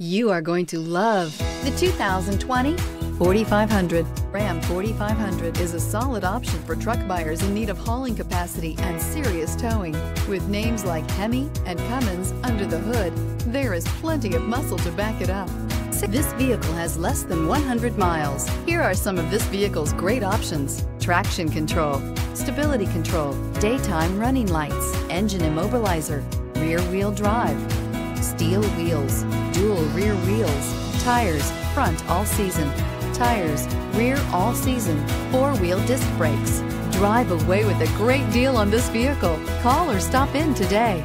You are going to love the 2020 4500. Ram 4500 is a solid option for truck buyers in need of hauling capacity and serious towing. With names like Hemi and Cummins under the hood, there is plenty of muscle to back it up. This vehicle has less than 100 miles. Here are some of this vehicle's great options. Traction control, stability control, daytime running lights, engine immobilizer, rear wheel drive, steel wheels, dual rear wheels, tires, front all season, tires, rear all season, four-wheel disc brakes. Drive away with a great deal on this vehicle. Call or stop in today.